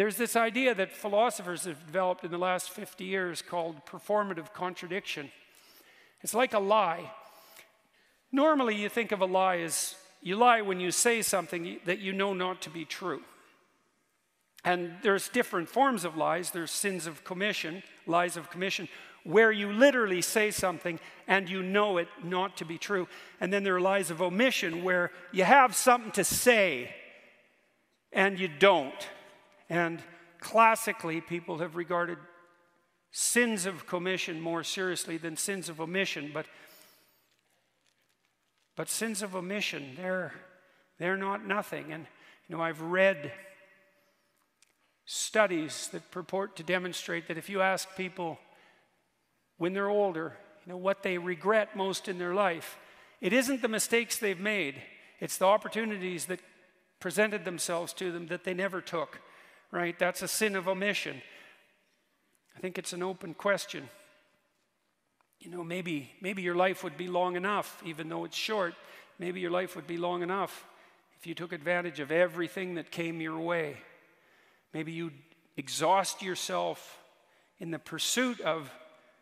there's this idea that philosophers have developed in the last 50 years called performative contradiction. It's like a lie. Normally, you think of a lie as you lie when you say something that you know not to be true. And there's different forms of lies. There's sins of commission, lies of commission, where you literally say something and you know it not to be true. And then there are lies of omission, where you have something to say and you don't. And classically, people have regarded sins of commission more seriously than sins of omission. But, but sins of omission, they're, they're not nothing. And, you know, I've read studies that purport to demonstrate that if you ask people when they're older, you know, what they regret most in their life, it isn't the mistakes they've made, it's the opportunities that presented themselves to them that they never took, right? That's a sin of omission. I think it's an open question. You know, maybe, maybe your life would be long enough, even though it's short. Maybe your life would be long enough if you took advantage of everything that came your way. Maybe you'd exhaust yourself in the pursuit of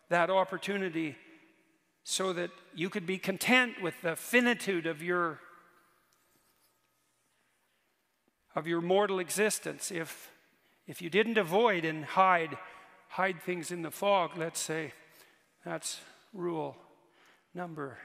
that opportunity so that you could be content with the finitude of your of your mortal existence if if you didn't avoid and hide hide things in the fog let's say that's rule number